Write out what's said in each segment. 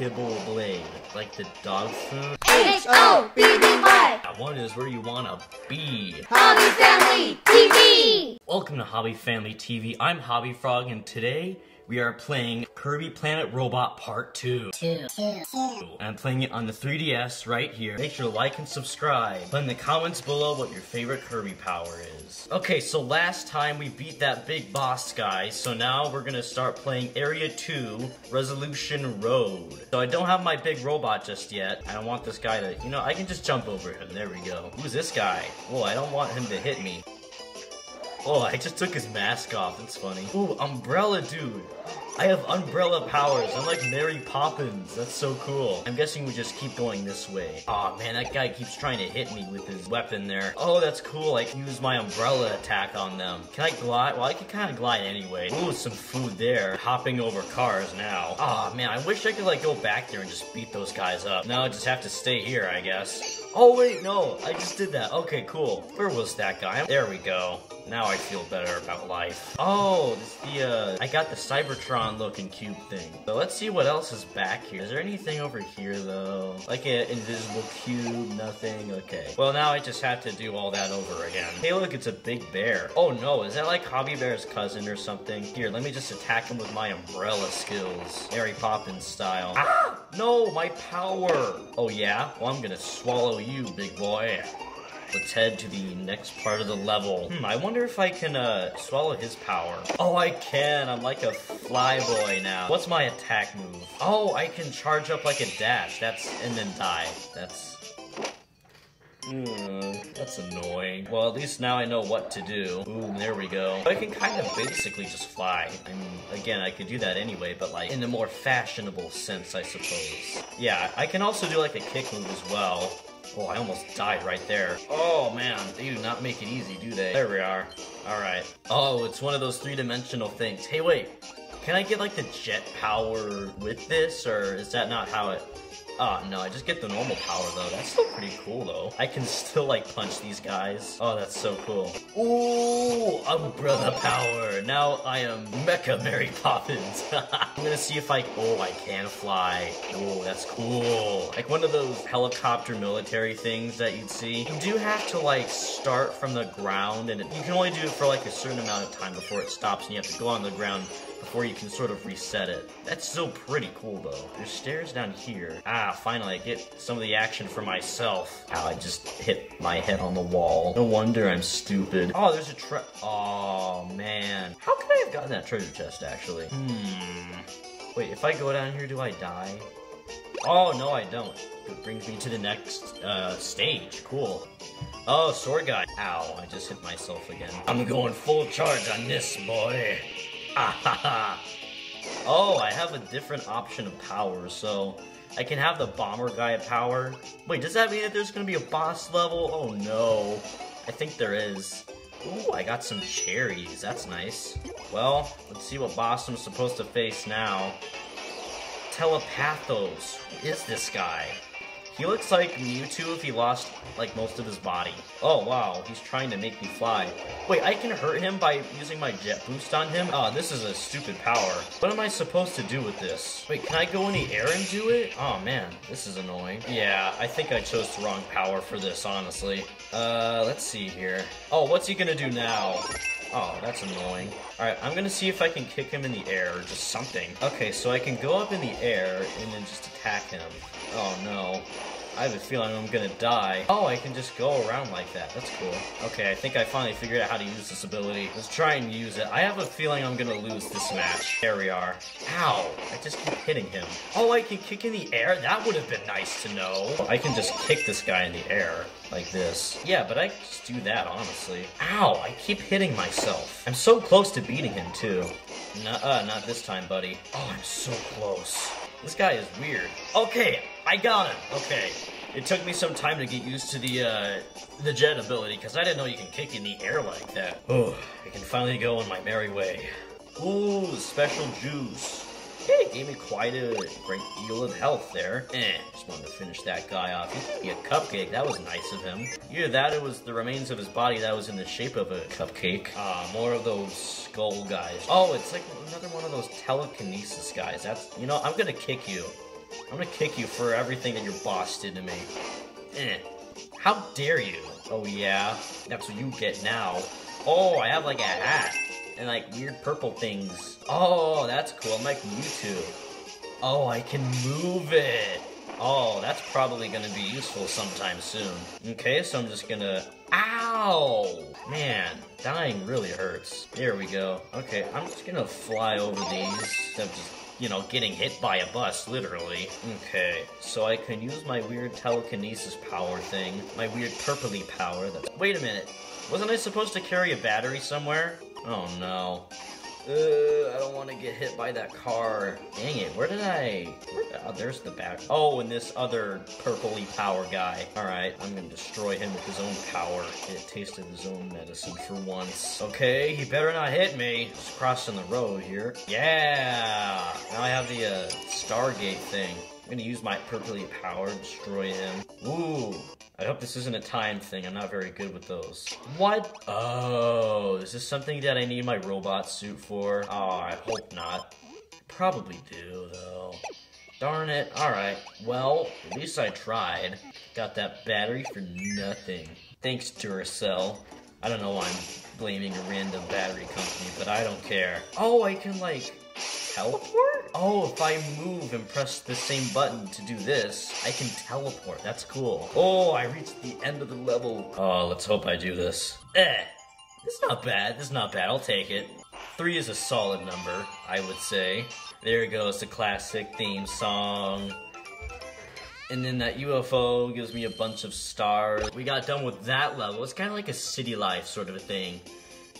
kibble blade, like the dog food. H-O-B-B-Y That one is where you wanna be. Hobby Family TV Welcome to Hobby Family TV. I'm Hobby Frog, and today we are playing Kirby Planet Robot Part 2. Two, two, two. I'm playing it on the 3DS right here. Make sure to like and subscribe. Put in the comments below what your favorite Kirby power is. Okay, so last time we beat that big boss guy, so now we're gonna start playing Area 2, Resolution Road. So I don't have my big robot just yet. I don't want this guy to, you know, I can just jump over him. There we go. Who's this guy? Oh, I don't want him to hit me. Oh, I just took his mask off. That's funny. Ooh, Umbrella Dude. I have umbrella powers. I'm like Mary Poppins. That's so cool. I'm guessing we just keep going this way. Aw, oh, man, that guy keeps trying to hit me with his weapon there. Oh, that's cool. I can use my umbrella attack on them. Can I glide? Well, I can kind of glide anyway. Ooh, some food there. Hopping over cars now. Aw, oh, man, I wish I could, like, go back there and just beat those guys up. Now I just have to stay here, I guess. Oh, wait, no. I just did that. Okay, cool. Where was that guy? There we go. Now I feel better about life. Oh, this the, uh, I got the Cybertron looking cube thing. So let's see what else is back here. Is there anything over here though? Like an invisible cube, nothing? Okay. Well, now I just have to do all that over again. Hey, look, it's a big bear. Oh no, is that like Hobby Bear's cousin or something? Here, let me just attack him with my umbrella skills. Mary Poppins style. Ah! No, my power! Oh yeah? Well, I'm gonna swallow you, big boy. Let's head to the next part of the level. Hmm, I wonder if I can, uh, swallow his power. Oh, I can. I'm like a flyboy now. What's my attack move? Oh, I can charge up like a dash. That's, and then die. That's... Mm, that's annoying. Well, at least now I know what to do. Ooh, there we go. I can kind of basically just fly. I mean, again, I could do that anyway, but like in a more fashionable sense, I suppose. Yeah, I can also do like a kick move as well. Oh, I almost died right there. Oh, man. They do not make it easy, do they? There we are. Alright. Oh, it's one of those three-dimensional things. Hey, wait. Can I get, like, the jet power with this, or is that not how it... Oh, no, I just get the normal power, though. That's still pretty cool, though. I can still, like, punch these guys. Oh, that's so cool. Ooh, umbrella power. Now I am Mecha Mary Poppins. I'm gonna see if I... Oh, I can fly. Oh, that's cool. Like one of those helicopter military things that you'd see. You do have to, like, start from the ground, and it, you can only do it for, like, a certain amount of time before it stops, and you have to go on the ground before you can sort of reset it. That's still pretty cool though. There's stairs down here. Ah, finally I get some of the action for myself. Ow, I just hit my head on the wall. No wonder I'm stupid. Oh, there's a tre- Oh, man. How could I have gotten that treasure chest, actually? Hmm. Wait, if I go down here, do I die? Oh, no, I don't. It brings me to the next uh, stage. Cool. Oh, sword guy. Ow, I just hit myself again. I'm going full charge on this, boy. oh, I have a different option of power, so I can have the bomber guy power. Wait, does that mean that there's gonna be a boss level? Oh no. I think there is. Ooh, I got some cherries. That's nice. Well, let's see what boss I'm supposed to face now. Telepathos. Who is this guy? He looks like Mewtwo if he lost, like, most of his body. Oh, wow, he's trying to make me fly. Wait, I can hurt him by using my jet boost on him? Oh, this is a stupid power. What am I supposed to do with this? Wait, can I go in the air and do it? Oh, man, this is annoying. Yeah, I think I chose the wrong power for this, honestly. Uh, let's see here. Oh, what's he gonna do now? Oh, that's annoying. Alright, I'm gonna see if I can kick him in the air or just something. Okay, so I can go up in the air and then just attack him. Oh no. I have a feeling I'm gonna die. Oh, I can just go around like that. That's cool. Okay, I think I finally figured out how to use this ability. Let's try and use it. I have a feeling I'm gonna lose this match. There we are. Ow! I just keep hitting him. Oh, I can kick in the air? That would have been nice to know. I can just kick this guy in the air like this. Yeah, but I just do that, honestly. Ow! I keep hitting myself. I'm so close to beating him, too. Nuh-uh, not this time, buddy. Oh, I'm so close. This guy is weird. Okay, I got him. Okay. It took me some time to get used to the, uh, the jet ability, because I didn't know you can kick in the air like that. Oh, I can finally go on my merry way. Ooh, special juice. Okay, gave me quite a great deal of health there. Eh, just wanted to finish that guy off. He gave me a cupcake. That was nice of him. Either that it was the remains of his body that was in the shape of a cupcake. Ah, uh, more of those skull guys. Oh, it's like another one of those telekinesis guys. That's, you know, I'm gonna kick you. I'm gonna kick you for everything that your boss did to me. Eh. How dare you? Oh yeah, that's what you get now. Oh, I have like a hat and like weird purple things. Oh, that's cool. I'm like Mewtwo. Oh, I can move it. Oh, that's probably gonna be useful sometime soon. Okay, so I'm just gonna. Ow! Man, dying really hurts. There we go. Okay, I'm just gonna fly over these instead of just you know, getting hit by a bus, literally. Okay, so I can use my weird telekinesis power thing, my weird purpley power. That's... Wait a minute, wasn't I supposed to carry a battery somewhere? Oh no. Uh, I don't want to get hit by that car. Dang it, where did I... Where, oh, there's the back. Oh, and this other purpley power guy. Alright, I'm gonna destroy him with his own power. It tasted his own medicine for once. Okay, he better not hit me. Just crossing the road here. Yeah! Now I have the uh, Stargate thing. I'm gonna use my purpley power destroy him. Ooh, I hope this isn't a time thing. I'm not very good with those. What? Oh, is this something that I need my robot suit for? Oh, I hope not. Probably do, though. Darn it. Alright, well, at least I tried. Got that battery for nothing. Thanks, Duracell. I don't know why I'm blaming a random battery company, but I don't care. Oh, I can, like, teleport? Oh, if I move and press the same button to do this, I can teleport. That's cool. Oh, I reached the end of the level. Oh, let's hope I do this. Eh, this is not bad. This is not bad. I'll take it. Three is a solid number, I would say. There it goes the classic theme song. And then that UFO gives me a bunch of stars. We got done with that level. It's kind of like a city life sort of a thing.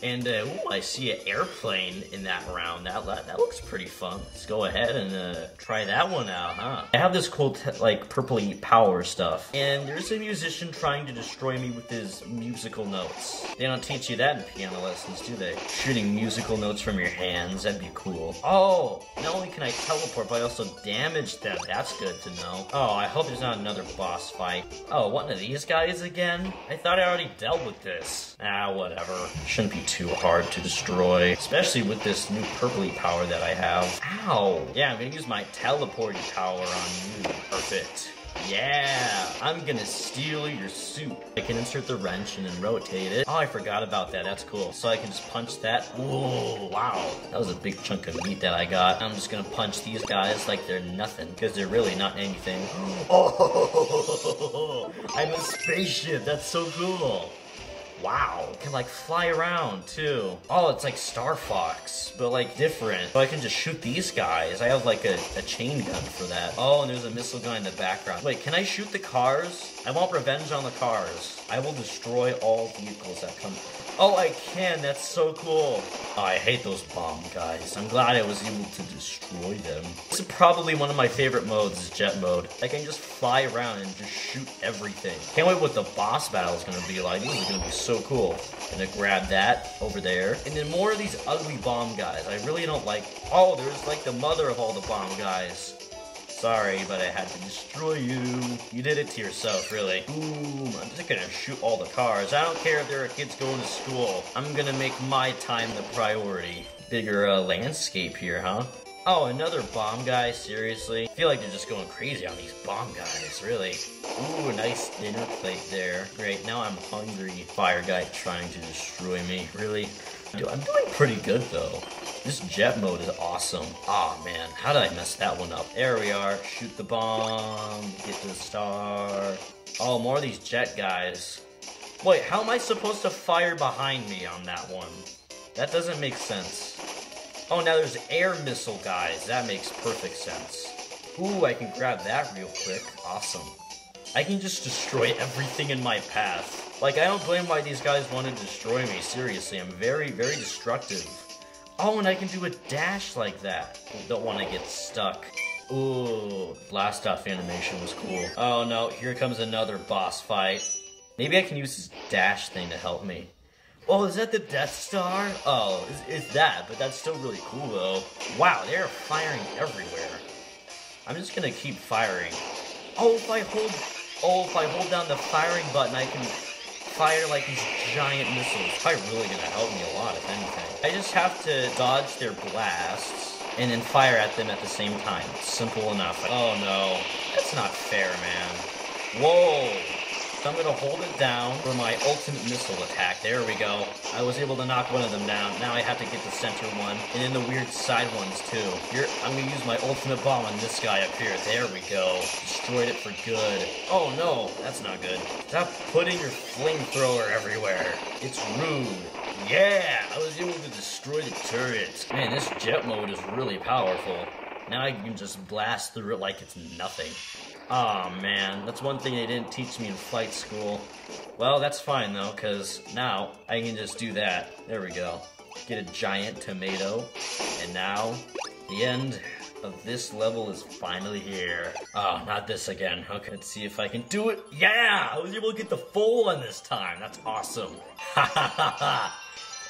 And uh, ooh, I see an airplane in that round. That that looks pretty fun. Let's go ahead and uh, try that one out, huh? I have this cool like purpley power stuff, and there's a musician trying to destroy me with his musical notes. They don't teach you that in piano lessons, do they? Shooting musical notes from your hands, that'd be cool. Oh, not only can I teleport, but I also damage them. That's good to know. Oh, I hope there's not another boss fight. Oh, one of these guys again? I thought I already dealt with this. Ah, whatever. Shouldn't be too hard to destroy, especially with this new purpley power that I have. Ow! Yeah, I'm gonna use my teleporting power on you. Perfect. Yeah, I'm gonna steal your suit. I can insert the wrench and then rotate it. Oh, I forgot about that. That's cool. So I can just punch that. Whoa, wow. That was a big chunk of meat that I got. I'm just gonna punch these guys like they're nothing because they're really not anything. Oh, I'm a spaceship. That's so cool. Wow, can like fly around too. Oh, it's like Star Fox, but like different. So I can just shoot these guys. I have like a, a chain gun for that. Oh, and there's a missile gun in the background. Wait, can I shoot the cars? I want revenge on the cars. I will destroy all vehicles that come. Oh, I can. That's so cool. Oh, I hate those bomb guys. I'm glad I was able to destroy them. This is probably one of my favorite modes, jet mode. I can just fly around and just shoot everything. Can't wait what the boss battle is going to be like. This is going to be so cool. Gonna grab that over there. And then more of these ugly bomb guys. I really don't like... Oh, there's like the mother of all the bomb guys. Sorry, but I had to destroy you. You did it to yourself, really. Boom. I'm just gonna shoot all the cars. I don't care if there are kids going to school. I'm gonna make my time the priority. Bigger uh, landscape here, huh? Oh, another bomb guy? Seriously? I feel like they're just going crazy on these bomb guys, really. Ooh, nice dinner plate there. Great, now I'm hungry. Fire guy trying to destroy me. Really? Dude, I'm doing pretty good, though. This jet mode is awesome. Aw, oh, man, how did I mess that one up? There we are. Shoot the bomb, get to the star. Oh, more of these jet guys. Wait, how am I supposed to fire behind me on that one? That doesn't make sense. Oh, now there's air missile guys. That makes perfect sense. Ooh, I can grab that real quick. Awesome. I can just destroy everything in my path. Like, I don't blame why these guys want to destroy me. Seriously, I'm very, very destructive. Oh, and I can do a dash like that. Don't want to get stuck. Ooh, blast off animation was cool. Oh no, here comes another boss fight. Maybe I can use this dash thing to help me. Oh, is that the Death Star? Oh, it's, it's that, but that's still really cool though. Wow, they're firing everywhere. I'm just gonna keep firing. Oh, if I hold Oh, if I hold down the firing button, I can fire like these giant missiles. Probably really gonna help me a lot, if anything. I just have to dodge their blasts. and then fire at them at the same time. Simple enough. Oh no, that's not fair, man. Whoa. So I'm gonna hold it down for my ultimate missile attack. There we go. I was able to knock one of them down. Now I have to get the center one, and then the weird side ones too. Here, I'm gonna use my ultimate bomb on this guy up here. There we go. Destroyed it for good. Oh no, that's not good. Stop putting your flamethrower everywhere. It's rude. Yeah, I was able to destroy the turrets. Man, this jet mode is really powerful. Now I can just blast through it like it's nothing. Aw, oh, man, that's one thing they didn't teach me in flight school. Well, that's fine though, because now I can just do that. There we go. Get a giant tomato, and now the end of this level is finally here. Oh, not this again. Okay, let's see if I can do it. Yeah, I was able to get the full one this time. That's awesome. Ha ha ha ha.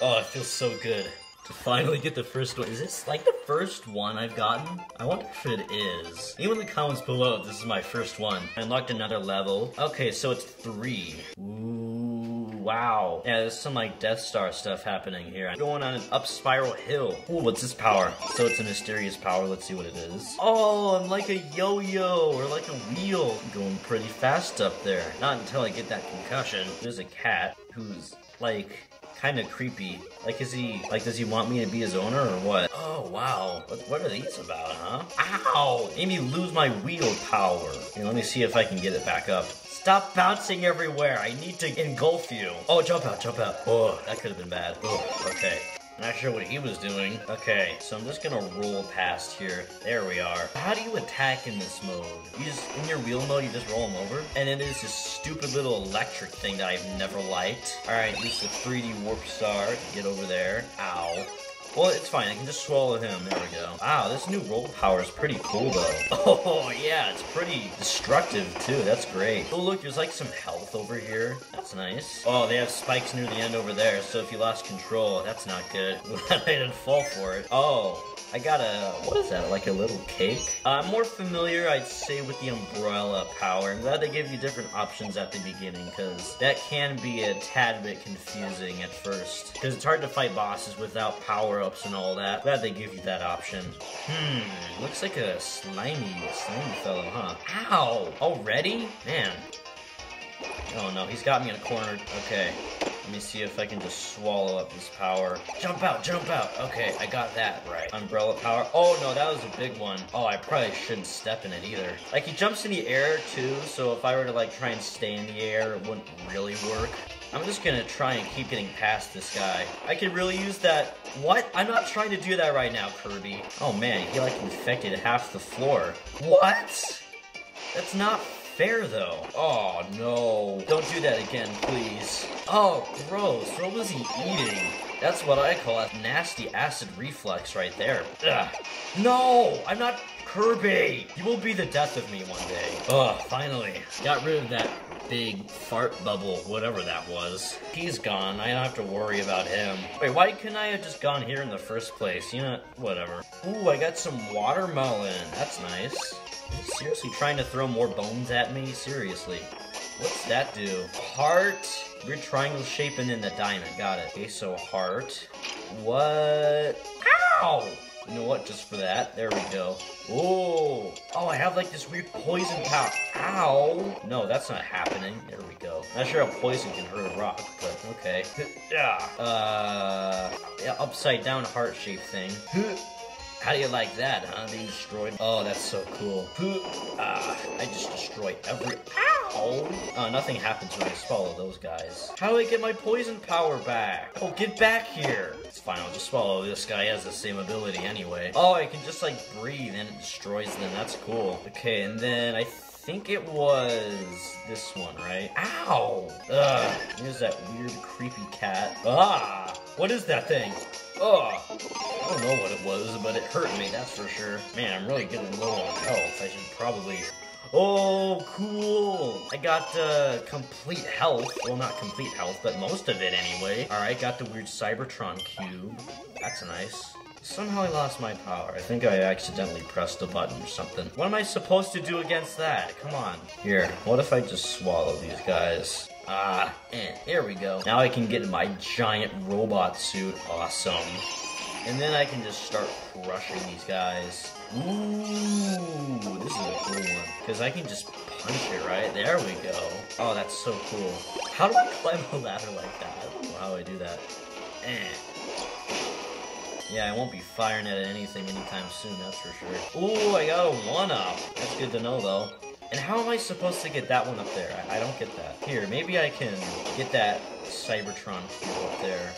Oh, it feels so good to finally get the first one. Is this like the first one I've gotten? I wonder if it is. Leave in the comments below if this is my first one. I unlocked another level. Okay, so it's three. Ooh, wow. Yeah, there's some like Death Star stuff happening here. I'm going on an up spiral hill. Ooh, what's this power? So it's a mysterious power. Let's see what it is. Oh, I'm like a yo-yo or like a wheel. going pretty fast up there. Not until I get that concussion. There's a cat who's like kind of creepy. Like, is he, like, does he want me to be his owner or what? Oh, wow. What, what are these about, huh? Ow! Me lose my wheel power. Here, let me see if I can get it back up. Stop bouncing everywhere. I need to engulf you. Oh, jump out, jump out. Oh, that could have been bad. Oh, okay. Not sure what he was doing. Okay, so I'm just gonna roll past here. There we are. How do you attack in this mode? You just, in your wheel mode, you just roll them over? And it is this stupid little electric thing that I've never liked. Alright, use the 3D Warp Star get over there. Ow. Well, it's fine. I can just swallow him. There we go. Wow, this new roll power is pretty cool, though. Oh, yeah, it's pretty destructive, too. That's great. Oh, look, there's like some health over here. That's nice. Oh, they have spikes near the end over there, so if you lost control, that's not good. I didn't fall for it. Oh, I got a, what is that, like a little cake? I'm more familiar, I'd say, with the umbrella power. I'm glad they give you different options at the beginning, because that can be a tad bit confusing at first. Because it's hard to fight bosses without power-ups and all that. Glad they give you that option. Hmm, looks like a slimy, slimy fellow, huh? Ow! Already? Man. Oh no, he's got me in a corner. Okay. Let me see if I can just swallow up this power. Jump out, jump out. Okay, I got that right. Umbrella power. Oh no, that was a big one. Oh, I probably shouldn't step in it either. Like he jumps in the air too, so if I were to like try and stay in the air, it wouldn't really work. I'm just gonna try and keep getting past this guy. I could really use that. What? I'm not trying to do that right now, Kirby. Oh man, he like infected half the floor. What? That's not fair, though. Oh, no. Don't do that again, please. Oh, gross. What was he eating? That's what I call a nasty acid reflux right there. Ugh. No, I'm not Kirby. You will be the death of me one day. Ugh, finally. Got rid of that big fart bubble, whatever that was. He's gone. I don't have to worry about him. Wait, why couldn't I have just gone here in the first place? You know, whatever. Ooh, I got some watermelon. That's nice. Seriously trying to throw more bones at me? Seriously. What's that do? Heart. Weird triangle shape and then the diamond. Got it. Okay, so heart. What? Ow! You know what? Just for that. There we go. Oh! Oh, I have like this weird poison power. Ow! No, that's not happening. There we go. Not sure how poison can hurt a rock, but okay. Yeah. Uh, yeah, upside down heart shape thing. How do you like that, huh? Being destroyed? Oh, that's so cool. Ah, I just destroyed every- Oh, nothing happens when I swallow those guys. How do I get my poison power back? Oh, get back here! It's fine, I'll just swallow this guy. Has the same ability anyway. Oh, I can just, like, breathe and it destroys them. That's cool. Okay, and then I think it was this one, right? Ow! Ugh. Here's that weird, creepy cat. Ah! What is that thing? Oh, I don't know what it was, but it hurt me, that's for sure. Man, I'm really getting low on health. I should probably... Oh, cool! I got uh, complete health. Well, not complete health, but most of it anyway. Alright, got the weird Cybertron cube. That's nice. Somehow I lost my power. I think I accidentally pressed a button or something. What am I supposed to do against that? Come on. Here, what if I just swallow these guys? Ah, and here we go. Now I can get my giant robot suit. Awesome. And then I can just start crushing these guys. Ooh, this is a cool one. Because I can just punch it, right? There we go. Oh, that's so cool. How do I climb a ladder like that? I don't know how I do that. Eh. Yeah, I won't be firing at anything anytime soon, that's for sure. Ooh, I got a one-up. That's good to know, though. And how am I supposed to get that one up there? I, I don't get that. Here, maybe I can get that Cybertron cube up there.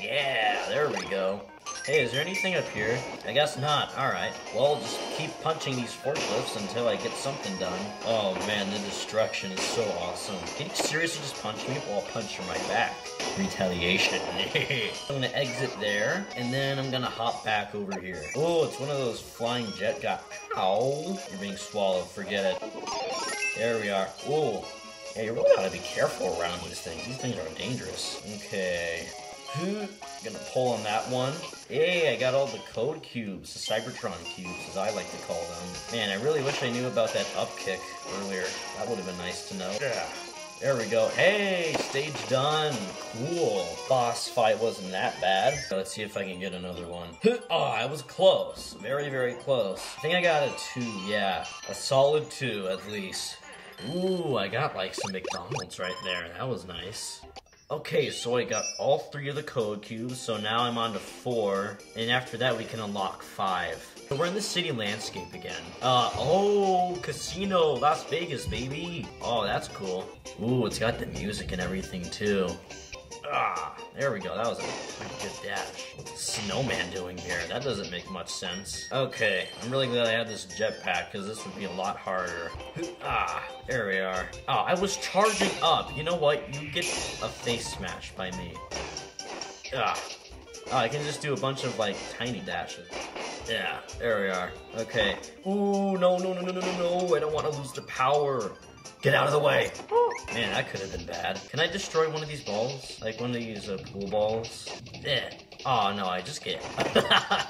Yeah, there we go. Hey, is there anything up here? I guess not. Alright. Well, just keep punching these forklifts until I get something done. Oh man, the destruction is so awesome. Can you seriously just punch me? Well, I'll punch you right back. Retaliation. I'm gonna exit there, and then I'm gonna hop back over here. Oh, it's one of those flying jet guys. Ow. You're being swallowed. Forget it. There we are. Oh. Yeah, you really gotta be careful around these things. These things are dangerous. Okay. Gonna pull on that one. Hey, I got all the code cubes, the Cybertron cubes, as I like to call them. Man, I really wish I knew about that up kick earlier. That would have been nice to know. Yeah. There we go. Hey, stage done. Cool. Boss fight wasn't that bad. Let's see if I can get another one. Oh, I was close. Very, very close. I think I got a two, yeah. A solid two, at least. Ooh, I got like some McDonald's right there. That was nice. Okay, so I got all three of the code cubes, so now I'm on to four, and after that we can unlock five. So we're in the city landscape again. Uh, oh, casino, Las Vegas, baby. Oh, that's cool. Ooh, it's got the music and everything too. Ah, there we go. That was a good dash. Snowman doing here? That doesn't make much sense. Okay, I'm really glad I had this jetpack because this would be a lot harder. Ah, there we are. Oh, I was charging up. You know what? You get a face smash by me. Ah. Oh, I can just do a bunch of like tiny dashes. Yeah, there we are. Okay. Ooh, no, no, no, no, no, no, no. I don't want to lose the power. Get out of the way. Man, that could have been bad. Can I destroy one of these balls? Like one of these uh, pool balls? Yeah. Oh, no, I just get...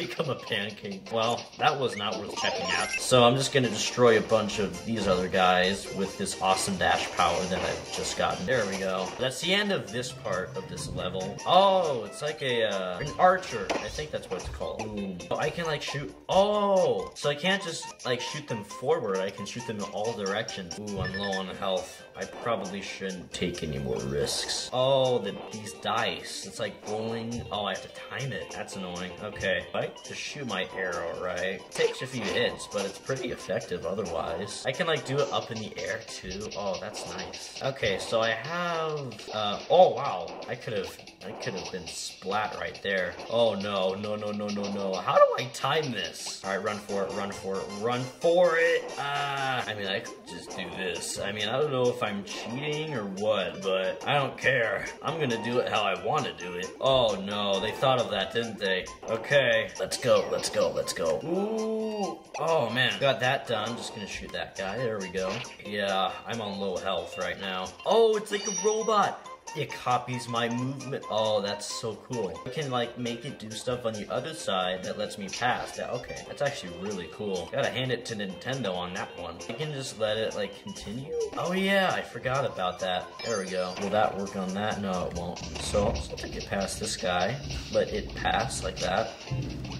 become a pancake. Well, that was not worth checking out. So I'm just gonna destroy a bunch of these other guys with this awesome dash power that I've just gotten. There we go. That's the end of this part of this level. Oh, it's like a, uh, an archer. I think that's what it's called. Boom. Oh, I can like shoot. Oh, so I can't just like shoot them forward. I can shoot them in all directions. Ooh, I'm low on health. I probably shouldn't take any more risks. Oh, the, these dice. It's like rolling. Oh, I have to time it. That's annoying. Okay. I just shoot my arrow, right? takes a few hits, but it's pretty effective otherwise. I can like do it up in the air too. Oh, that's nice. Okay, so I have, uh, oh wow. I could have, I could have been splat right there. Oh no, no, no, no, no, no. How do I time this? All right, run for it, run for it, run for it. Ah, I mean, I could just do this. I mean, I don't know if I'm cheating or what, but I don't care. I'm gonna do it how I want to do it. Oh no, they thought of that, didn't they? Okay, let's go, let's go, let's go. Ooh, oh man, got that done. Just gonna shoot that guy. There we go. Yeah, I'm on low health right now. Oh, it's like a robot. It copies my movement. Oh, that's so cool. I can like make it do stuff on the other side that lets me pass. Yeah, okay, that's actually really cool. Gotta hand it to Nintendo on that one. I can just let it like continue. Oh yeah, I forgot about that. There we go. Will that work on that? No, it won't. So have to get past this guy. Let it pass like that.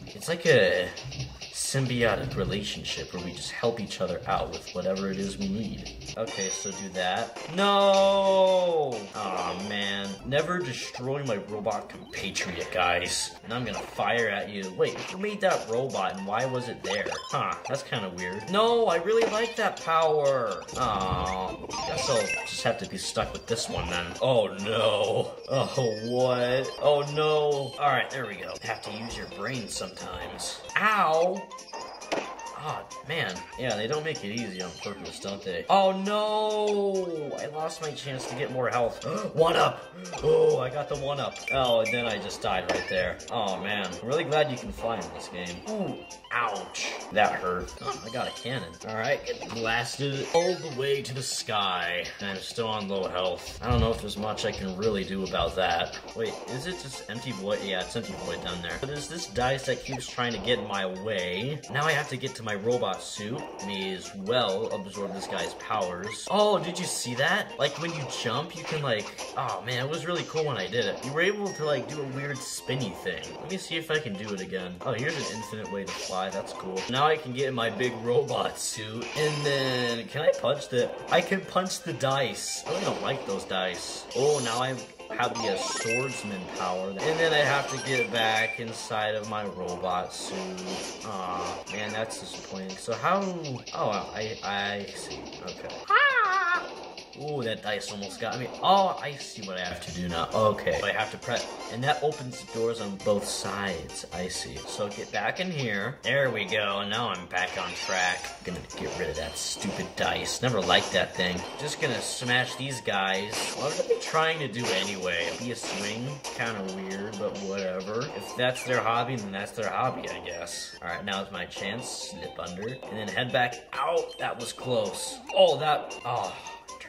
It's like a symbiotic relationship where we just help each other out with whatever it is we need. Okay, so do that. No! Aw, man. Never destroy my robot compatriot, guys. And I'm gonna fire at you. Wait, who made that robot and why was it there? Huh, that's kind of weird. No, I really like that power. Aw, guess I'll just have to be stuck with this one then. Oh, no. Oh, what? Oh, no. All right, there we go. Have to use your brain sometimes. Ow! Oh, man. Yeah, they don't make it easy on purpose, don't they? Oh, no! I lost my chance to get more health. one up! Oh, I got the one up. Oh, and then I just died right there. Oh, man. I'm really glad you can fly in this game. Ooh, ouch. That hurt. Oh, I got a cannon. All right, get blasted all the way to the sky. And I'm still on low health. I don't know if there's much I can really do about that. Wait, is it just empty void? Yeah, it's empty void down there. But there's this dice that keeps trying to get in my way. Now I have to get to my robot suit may as well absorb this guy's powers. Oh, did you see that? Like when you jump, you can like, oh man, it was really cool when I did it. You were able to like do a weird spinny thing. Let me see if I can do it again. Oh, here's an infinite way to fly. That's cool. Now I can get in my big robot suit and then can I punch the, I can punch the dice. I really don't like those dice. Oh, now I have the uh, swordsman power. And then I have to get back inside of my robot suit. Aw, man, that's disappointing. So how... Oh, I, I see. Okay. Ooh, that dice almost got me. Oh, I see what I have to do now. Okay. I have to press, and that opens the doors on both sides. I see. So get back in here. There we go. Now I'm back on track. Gonna get rid of that stupid dice. Never liked that thing. Just gonna smash these guys. What are they trying to do anyway? Be a swing? Kind of weird, but whatever. If that's their hobby, then that's their hobby, I guess. All right, now is my chance. Slip under, and then head back out. That was close. Oh, that. Oh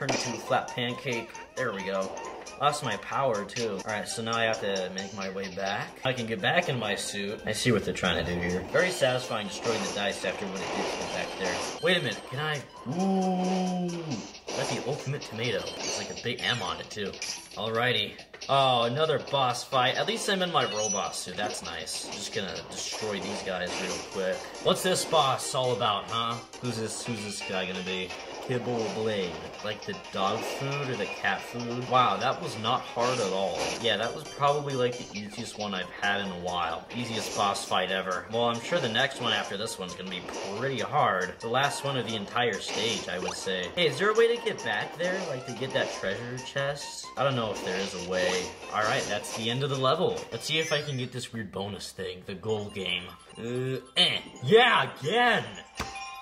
turned into a flat pancake. There we go. Lost my power too. Alright, so now I have to make my way back. I can get back in my suit. I see what they're trying to do here. Very satisfying destroying the dice after what it did to back there. Wait a minute, can I? Ooh, that's the ultimate tomato. It's like a big M on it too. Alrighty. Oh, another boss fight. At least I'm in my robot suit. That's nice. Just gonna destroy these guys real quick. What's this boss all about, huh? Who's this? Who's this guy gonna be? Kibble Blade. Like the dog food or the cat food. Wow, that was not hard at all. Yeah, that was probably like the easiest one I've had in a while. Easiest boss fight ever. Well, I'm sure the next one after this one's gonna be pretty hard. The last one of the entire stage, I would say. Hey, is there a way to get back there? Like to get that treasure chest? I don't know if there is a way. Alright, that's the end of the level. Let's see if I can get this weird bonus thing, the goal game. Uh, eh. Yeah, again!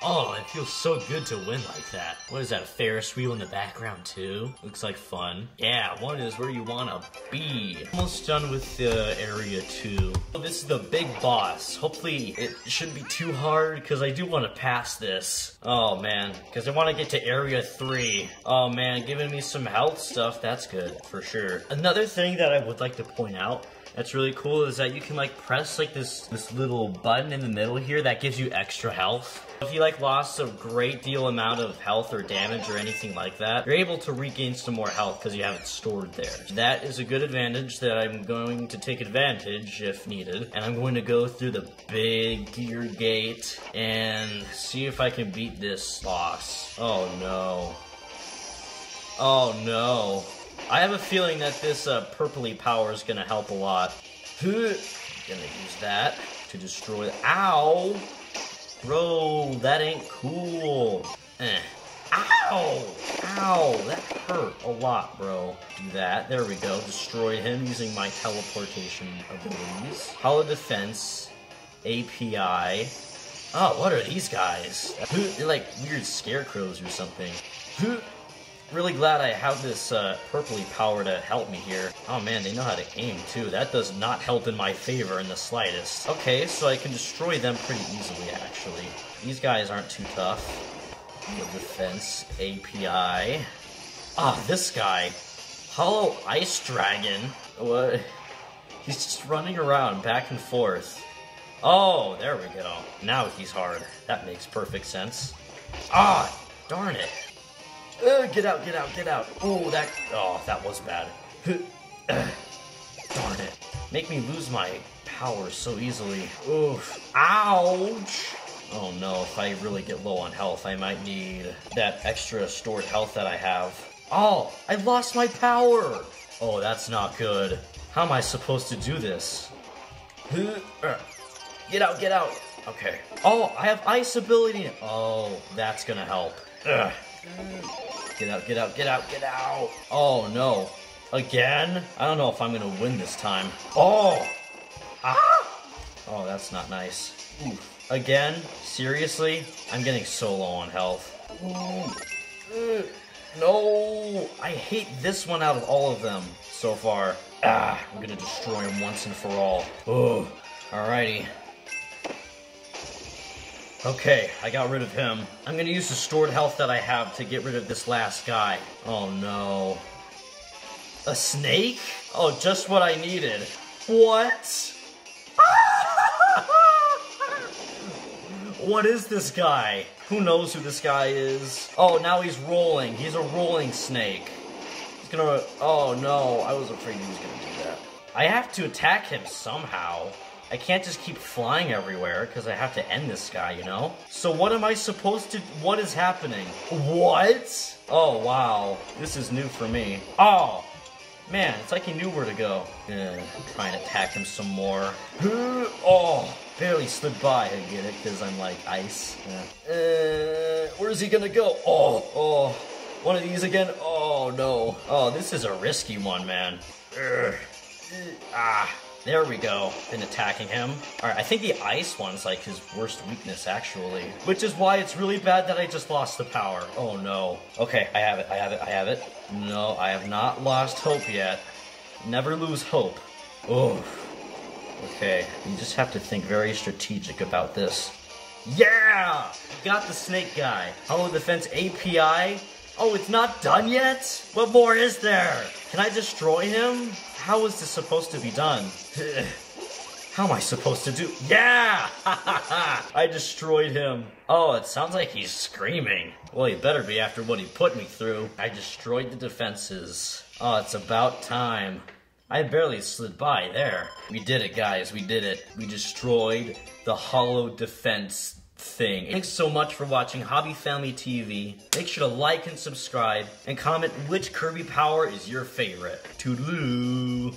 Oh, it feels so good to win like that. What is that, a Ferris wheel in the background too? Looks like fun. Yeah, one is where you wanna be. Almost done with the area two. Oh, this is the big boss. Hopefully it shouldn't be too hard because I do want to pass this. Oh man, because I want to get to area three. Oh man, giving me some health stuff, that's good for sure. Another thing that I would like to point out that's really cool is that you can like press like this this little button in the middle here that gives you extra health. If you like lost a great deal amount of health or damage or anything like that, you're able to regain some more health because you have it stored there. That is a good advantage that I'm going to take advantage if needed. And I'm going to go through the big gear gate and see if I can beat this boss. Oh no. Oh no. I have a feeling that this uh, purpley power is gonna help a lot. Gonna use that to destroy. Ow! Bro, that ain't cool. Eh. Ow! Ow! That hurt a lot, bro. Do that. There we go. Destroy him using my teleportation abilities. Holo defense. API. Oh, what are these guys? They're like weird scarecrows or something. Really glad I have this uh, purpley power to help me here. Oh man, they know how to aim too. That does not help in my favor in the slightest. Okay, so I can destroy them pretty easily actually. These guys aren't too tough. The defense, API. Ah, this guy. Holo Ice Dragon. What? He's just running around back and forth. Oh, there we go. Now he's hard. That makes perfect sense. Ah, darn it. Uh, get out, get out, get out. Oh, that, oh, that was bad. Darn it. Make me lose my power so easily. Oof. Ouch. Oh no, if I really get low on health, I might need that extra stored health that I have. Oh, I lost my power. Oh, that's not good. How am I supposed to do this? Get out, get out. Okay. Oh, I have ice ability. Oh, that's gonna help. Ugh. Get out, get out, get out, get out. Oh, no. Again? I don't know if I'm to win this time. Oh! Ah! Oh, that's not nice. Oof. Again? Seriously? I'm getting so low on health. No! I hate this one out of all of them so far. Ah, I'm gonna destroy him once and for all. Oh, alrighty. Okay, I got rid of him. I'm gonna use the stored health that I have to get rid of this last guy. Oh no. A snake? Oh, just what I needed. What? what is this guy? Who knows who this guy is? Oh, now he's rolling. He's a rolling snake. He's gonna, oh no, I was afraid he was gonna do that. I have to attack him somehow. I can't just keep flying everywhere because I have to end this guy, you know? So what am I supposed to, what is happening? What? Oh, wow. This is new for me. Oh, man, it's like he knew where to go. Uh, try and attack him some more. Oh, barely slid by. I get it because I'm like ice. Uh, uh, where's he gonna go? Oh, oh. One of these again? Oh, no. Oh, this is a risky one, man. Ugh. Ah, there we go. Been attacking him. Alright, I think the ice one's like his worst weakness, actually. Which is why it's really bad that I just lost the power. Oh no. Okay, I have it, I have it, I have it. No, I have not lost hope yet. Never lose hope. Oh. Okay, you just have to think very strategic about this. Yeah! Got the snake guy. Holo Defense API. Oh, it's not done yet? What more is there? Can I destroy him? How is this supposed to be done? How am I supposed to do? Yeah! I destroyed him. Oh, it sounds like he's screaming. Well, he better be after what he put me through. I destroyed the defenses. Oh, it's about time. I barely slid by there. We did it, guys. We did it. We destroyed the Holo defense thing. Thanks so much for watching Hobby Family TV. Make sure to like and subscribe and comment which Kirby power is your favorite. Toodaloo!